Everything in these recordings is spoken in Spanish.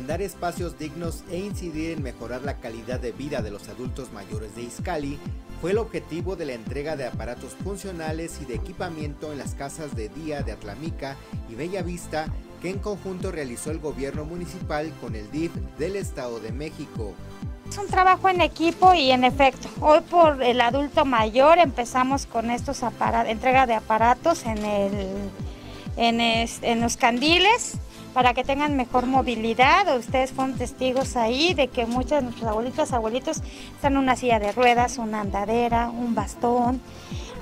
brindar espacios dignos e incidir en mejorar la calidad de vida de los adultos mayores de Izcali fue el objetivo de la entrega de aparatos funcionales y de equipamiento en las casas de día de Atlamica y Bella Vista que en conjunto realizó el gobierno municipal con el DIF del Estado de México. Es un trabajo en equipo y en efecto, hoy por el adulto mayor empezamos con estos aparatos, entrega de aparatos en, el, en, en los candiles, para que tengan mejor movilidad. Ustedes fueron testigos ahí de que muchos de nuestros abuelitos, abuelitos están en una silla de ruedas, una andadera, un bastón.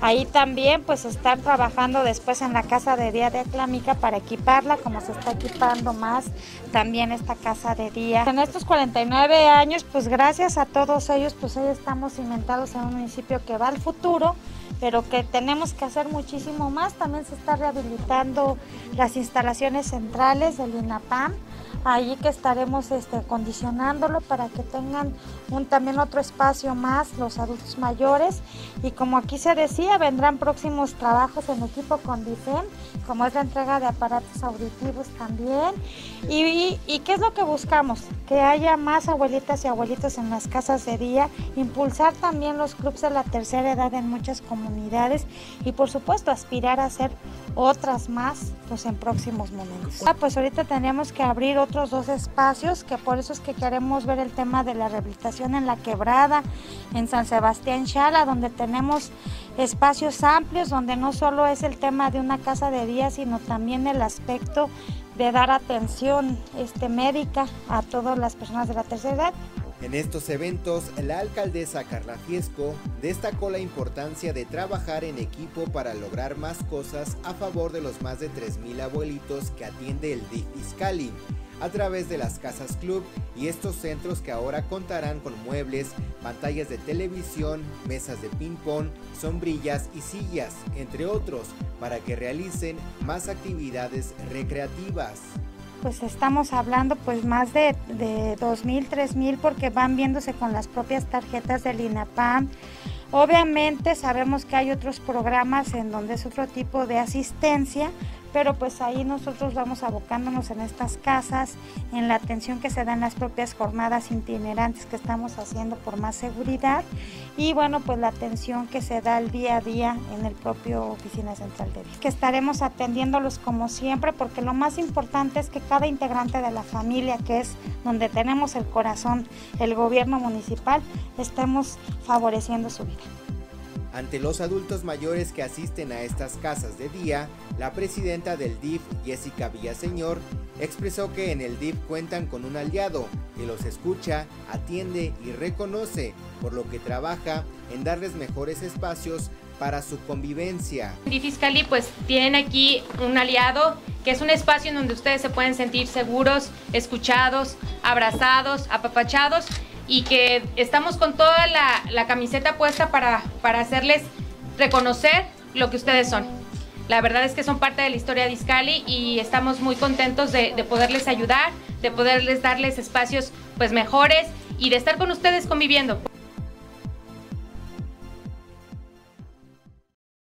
Ahí también pues estar trabajando después en la casa de día de Aclámica para equiparla como se está equipando más también esta casa de día. En estos 49 años pues gracias a todos ellos pues hoy estamos cimentados en un municipio que va al futuro pero que tenemos que hacer muchísimo más. También se está rehabilitando las instalaciones centrales del INAPAM, allí que estaremos este, condicionándolo para que tengan un, también otro espacio más los adultos mayores. Y como aquí se decía, vendrán próximos trabajos en equipo con DIFEM, como es la entrega de aparatos auditivos también. Y, y qué es lo que buscamos? Que haya más abuelitas y abuelitos en las casas de día, impulsar también los clubes de la tercera edad en muchas comunidades y por supuesto aspirar a hacer otras más pues en próximos momentos. Ah, pues ahorita tendríamos que abrir otros dos espacios, que por eso es que queremos ver el tema de la rehabilitación en La Quebrada, en San Sebastián Chala, donde tenemos espacios amplios, donde no solo es el tema de una casa de día, sino también el aspecto de dar atención este, médica a todas las personas de la tercera edad. En estos eventos, la alcaldesa Carla Fiesco destacó la importancia de trabajar en equipo para lograr más cosas a favor de los más de 3.000 abuelitos que atiende el DIF Iscali a través de las casas club y estos centros que ahora contarán con muebles, pantallas de televisión, mesas de ping-pong, sombrillas y sillas, entre otros, para que realicen más actividades recreativas pues estamos hablando pues más de, de 2.000, 3.000 porque van viéndose con las propias tarjetas del INAPAM. Obviamente sabemos que hay otros programas en donde es otro tipo de asistencia, pero pues ahí nosotros vamos abocándonos en estas casas, en la atención que se da en las propias jornadas itinerantes que estamos haciendo por más seguridad y bueno, pues la atención que se da el día a día en el propio Oficina Central de Vida. Que estaremos atendiéndolos como siempre porque lo más importante es que cada integrante de la familia, que es donde tenemos el corazón, el gobierno municipal, estemos favoreciendo su vida. Ante los adultos mayores que asisten a estas casas de día, la presidenta del DIF, Jessica Villaseñor, expresó que en el DIF cuentan con un aliado que los escucha, atiende y reconoce, por lo que trabaja en darles mejores espacios para su convivencia. Fiscali pues tienen aquí un aliado que es un espacio en donde ustedes se pueden sentir seguros, escuchados, abrazados, apapachados y que estamos con toda la, camiseta puesta para, para hacerles reconocer lo que ustedes son. La verdad es que son parte de la historia de Iscali y estamos muy contentos de, de, poderles ayudar, de poderles darles espacios pues mejores y de estar con ustedes conviviendo.